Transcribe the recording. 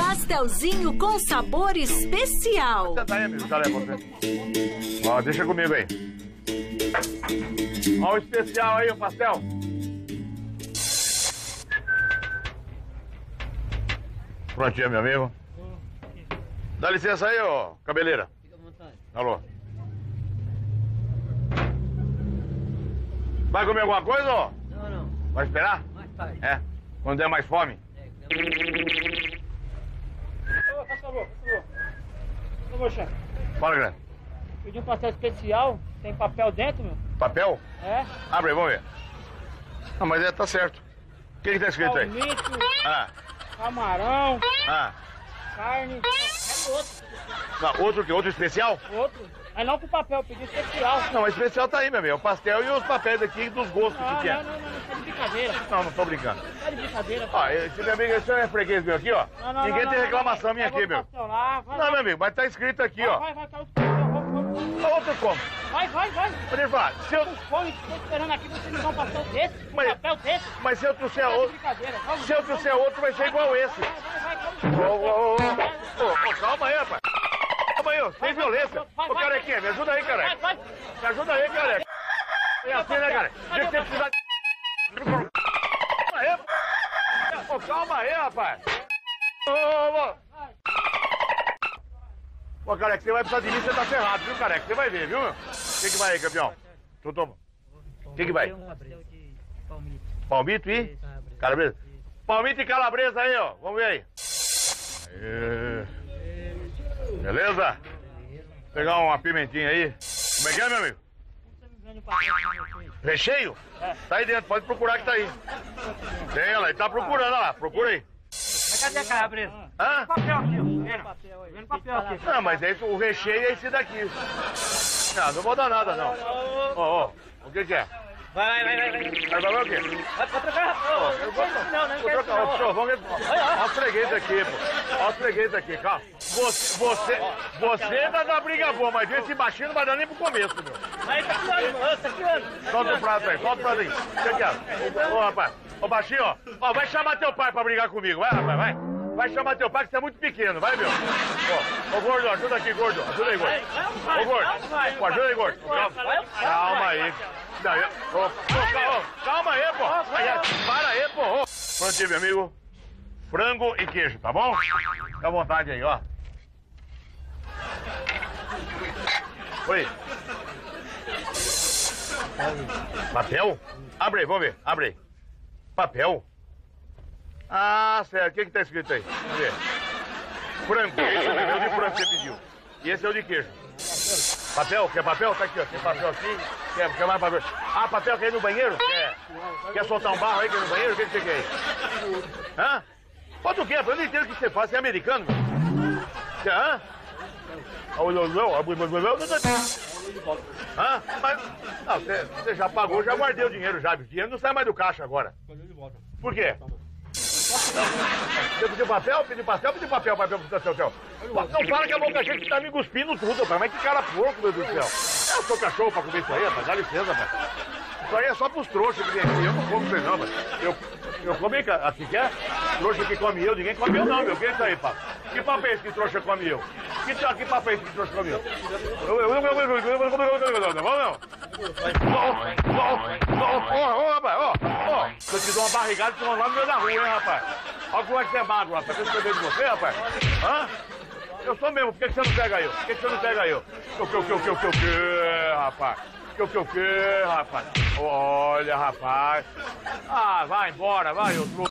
Pastelzinho com sabor especial. Aí, amigo. Você? Ó, deixa comigo aí. Ó, o especial aí, o pastel. Prontinho, meu amigo. Dá licença aí, ô cabeleira. Fica à vontade. Alô. Vai comer alguma coisa, ó? Não, não. Vai esperar? Mais tarde. É. Quando der mais fome? É, Ô, faz favor, faz favor. Por favor, chefe. Fala, grande. Pedi um pastel especial. Tem papel dentro, meu? Papel? É. Abre aí, vamos ver. Ah, mas é, tá certo. O que que tá escrito aí? Palmito, Ah, camarão, ah. carne. É outro. Não, outro que? Outro especial? Outro. Mas não com papel, pedi especial. Não, mas especial tá aí, meu amigo. O pastel e os papéis aqui dos gostos Não, que quer. não, não, não, não, tá brincadeira. Não, não tô brincando. Tá de brincadeira. Ó, esse meu amigo, esse é freguês meu aqui, ó. Não, não, Ninguém não, tem não, reclamação não, minha aqui, meu. lá, vai, Não, vai, meu amigo, mas tá escrito aqui, ó. Vai, vai, vai, outro vamos. Outro como? Vai, vai, vai. Eu falar. Se eu, Fome, tô esperando aqui você me dar um pastel desse. Mas- papel desse. mas se eu trouxer Tá outro, se eu trouxer outro, vai ser igual esse. Vai, vai, vai, Ô, calma aí, rapaz. Calma aí, ô, sem violência. Ô, carequinha, me ajuda aí, Vai, careca. vai. Me ajuda aí, careca. É assim, né, cara? Deixa você precisar... Aí, pô. Calma aí, rapaz. Ô, ô, ô. Ô, careca, você vai precisar de mim, você tá ferrado, viu, careca? Você vai ver, viu? O que que vai aí, campeão? Tu toma. O que que vai? Palmito. E... Calabresa? Palmito e calabresa aí, ó. Vamos ver aí. Aê. Beleza? Pegar uma pimentinha aí. Como é que é, meu amigo? Você me vende um pastel com você. Recheio? Tá aí dentro, pode procurar que tá aí. Tem ela, ele tá procurando, olha lá. Procura aí. Mas cadê a calabresa? Hã? Papel aqui. Vendo papel aí. Vendo papel aqui. Não, mas esse, o recheio é esse daqui. Não, não vou dar nada, não. Ó, ó. O que que é? Vai, vai, vai, vai. Vai fazer o quê? Vai pra trocar. Ó, eu vou, Não, não, vou trocar. Ó, senhor, vamos. Ó os aqui, pô. Ó os fregueses aqui, calma. Você, você, você dá da briga boa, mas esse baixinho não vai dar nem pro começo, meu. Aí tá tirando, tá tirando. Solta o prato aí, solta o prato aí. O que que é? Ô, rapaz. Ô, baixinho, ó. Ó, vai chamar teu pai pra brigar comigo. Vai, rapaz, vai. Vai chamar teu pai que você é muito pequeno, vai, meu. Ó, ô, gordo, ajuda aqui, gordo. Ajuda aí, gordo. Ô, gordo. Ajuda aí, gordo. Calma, aí. Não, eu- ô, ô, calma, calma aí, pô. Para aí, pô. Ô. Prontinho, meu amigo. Frango e queijo, tá bom? Fica à vontade aí, ó. Oi. Papel? Abre aí, vamos ver. Abre aí. Papel? Ah, certo. O que que tá escrito aí? Vamos ver. Frango. Esse é o de frango que você pediu. E esse é o de queijo. Papel? Quer papel? Tá aqui, ó. Tem papel aqui. Quer, quer mais papel? Ah, papel quer ir no banheiro? Quer? Quer soltar um barro aí que é no banheiro? O que, que você quer aí? Hã? Pode o quê? Eu não entendo o que você faz. Você é americano? Quer, hã? Hã? Mas, não, você, já pagou, já guardei o dinheiro já. O dinheiro não sai mais do caixa agora. Por quê? Você pediu papel? Pediu papel? Pediu papel, papel pro seu céu. Não fala que a boca cheia que tá me cuspindo tudo, rapaz. Mas que cara porco, meu Deus do céu. Eu sou cachorro pra comer isso aí, rapaz. Dá licença, rapaz. Isso aí é só pros trouxas que vem aqui. Eu não como isso aí, não, rapaz. Eu, eu como. Assim que é? Trouxa que come eu, ninguém come eu, não, meu. Que é isso aí, pá? Que papo é esse que trouxa come eu? Que, que papo é esse que trouxa come eu? Vamos não? Ó, rapaz, ó, ó. Se eu te dou uma barrigada, você vai lá no meio da rua, hein, rapaz? Olha como é que você é magro, rapaz. Eu ver de você, rapaz. Hã? Eu sou mesmo, por que você não pega eu? Por que você não pega eu? O que, o que, o que, o que, o que, rapaz? O que, o que, o que, rapaz? Olha, rapaz. Ah, vai embora, vai, eu trouxe.